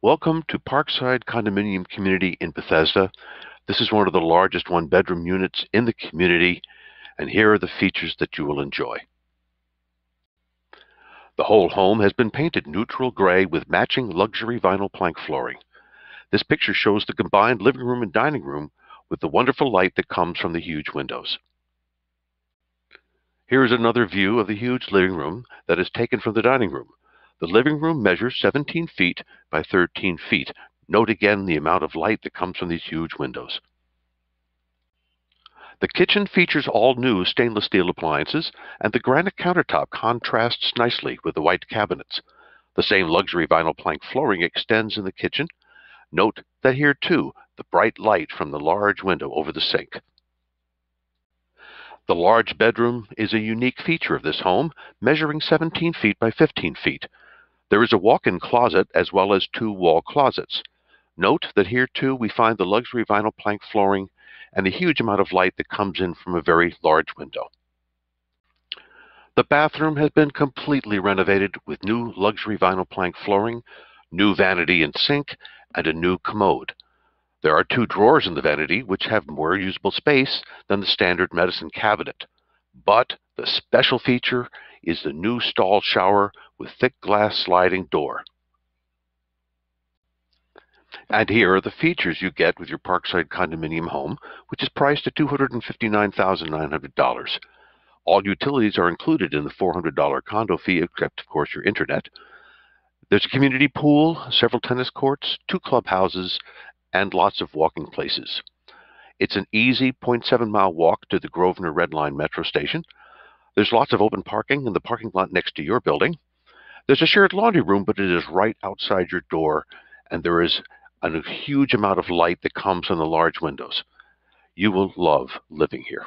Welcome to Parkside Condominium Community in Bethesda. This is one of the largest one bedroom units in the community, and here are the features that you will enjoy. The whole home has been painted neutral gray with matching luxury vinyl plank flooring. This picture shows the combined living room and dining room with the wonderful light that comes from the huge windows. Here is another view of the huge living room that is taken from the dining room. The living room measures 17 feet by 13 feet. Note again the amount of light that comes from these huge windows. The kitchen features all new stainless steel appliances, and the granite countertop contrasts nicely with the white cabinets. The same luxury vinyl plank flooring extends in the kitchen. Note that here too, the bright light from the large window over the sink. The large bedroom is a unique feature of this home, measuring 17 feet by 15 feet. There is a walk-in closet as well as two wall closets. Note that here too we find the luxury vinyl plank flooring and a huge amount of light that comes in from a very large window. The bathroom has been completely renovated with new luxury vinyl plank flooring, new vanity and sink, and a new commode. There are two drawers in the vanity which have more usable space than the standard medicine cabinet. But the special feature is the new stall shower with thick glass sliding door. And here are the features you get with your Parkside condominium home, which is priced at $259,900. All utilities are included in the $400 condo fee, except, of course, your internet. There's a community pool, several tennis courts, two clubhouses, and lots of walking places. It's an easy 0.7 mile walk to the Grosvenor Red Line metro station. There's lots of open parking in the parking lot next to your building. There's a shared laundry room, but it is right outside your door, and there is a huge amount of light that comes from the large windows. You will love living here.